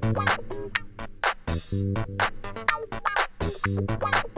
Thank you.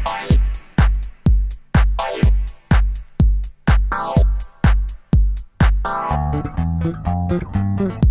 Thank